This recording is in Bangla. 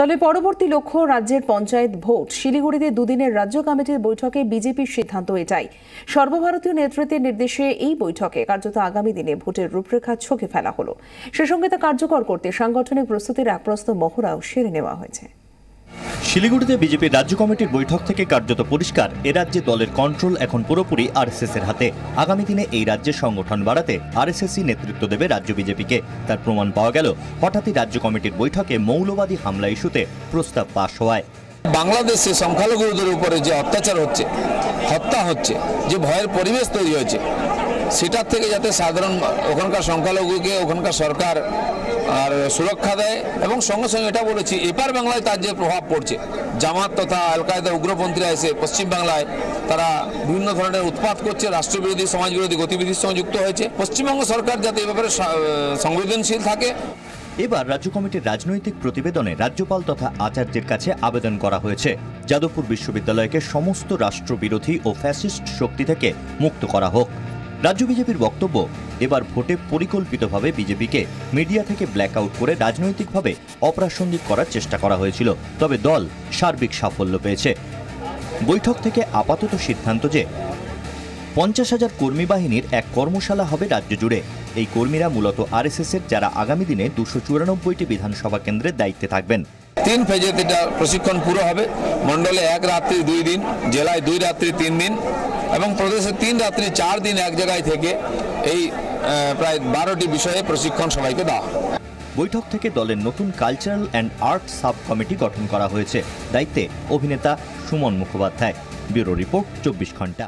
দলের পরবর্তী লক্ষ্য রাজ্যের পঞ্চায়েত ভোট। শিলিগুড়িতে দুদিনের রাজ্য কমিটির বৈঠকে বিজেপির সিদ্ধান্ত এটাই। সর্বভারতীয় নেতৃত্বের নির্দেশে এই বৈঠকে কার্যত আগামী দিনে ভোটের রূপরেখা ছকে ফেলা হল। সে সঙ্গে তা কার্যকর করতে সাংগঠনিক প্রস্তুতির একপ্রস্ত মহড়াও সেরে নেওয়া হয়েছে। শিলিগুড়িতে বিজেপির রাজ্য কমিটির বৈঠক থেকে কার্যত পরিষ্কার, এ রাজ্যে দলের কন্ট্রোল এখন পুরোপুরি আরএসএস এর হাতে। আগামী দিনে এই রাজ্যের সংগঠন বাড়াতে আরএসএসই নেতৃত্ব দেবে রাজ্য বিজেপিকে। তার প্রমাণ পাওয়া গেল, হঠাৎই রাজ্য কমিটির বৈঠকে মৌলবাদী হামলা ইস্যুতে প্রস্তাব পাশ হওয়ায়। বাংলাদেশে সংখ্যালঘুদের উপরে যে অত্যাচার হচ্ছে, হত্যা হচ্ছে, যে ভয়ের পরিবেশ তৈরি হয়েছে সেটার থেকে যাতে সাধারণ ওখানকার সংখ্যালঘুকে, ওখানকার সরকার আর সুরক্ষা দেয় এবং সঙ্গে সঙ্গে এটা বলেছি, এপার বাংলায় তার যে প্রভাব পড়ছে, জামাত তথা আল কায়দা উগ্রপন্থীরা এসে পশ্চিমবাংলায় তারা বিভিন্ন ধরনের উৎপাত করছে, রাষ্ট্রবিরোধী, সমাজবিরোধী গতিবিধির সঙ্গে যুক্ত হয়েছে। পশ্চিমবঙ্গ সরকার যাতে এ ব্যাপারে সংবেদনশীল থাকে। এবার রাজ্য কমিটির রাজনৈতিক প্রতিবেদনে রাজ্যপাল তথা আচার্যের কাছে আবেদন করা হয়েছে। যাদবপুর বিশ্ববিদ্যালয়কে সমস্ত রাষ্ট্রবিরোধী ও ফ্যাসিস্ট শক্তি থেকে মুক্ত করা হোক। রাজ্য বিজেপির বক্তব্য, এবার ভোটে পরিকল্পিতভাবে বিজেপিকে মিডিয়া থেকে ব্ল্যাকআউট করে রাজনৈতিকভাবে অপ্রাসঙ্গিক করার চেষ্টা করা হয়েছিল, তবে দল সার্বিক সাফল্য পেয়েছে। বৈঠক থেকে আপাতত সিদ্ধান্ত যে পঞ্চাশ হাজার কর্মী বাহিনীর এক কর্মশালা হবে রাজ্য জুড়ে, এই কর্মীরা মূলত আরএসএস এর যারা আগামী দিনে দুশো চুরানব্বইটি বিধানসভা কেন্দ্রের দায়িত্বে থাকবেন। তিন ফেজে প্রশিক্ষণ পুরো হবে, মণ্ডলে এক রাত্রি দুই দিন, জেলায় দুই রাত্রি তিন দিন এবং প্রদেশে তিন রাত্রি, চার দিন এক জায়গায় থেকে এই প্রায় বারোটি বিষয়ে প্রশিক্ষণ সবাইকে দেওয়া বৈঠক থেকে দলের নতুন cultural and art sub committee গঠন করা হয়েছে। দায়িত্বে অভিনেতা সুমন মুখোপাধ্যায়। ব্যুরো রিপোর্ট, চব্বিশ ঘণ্টা।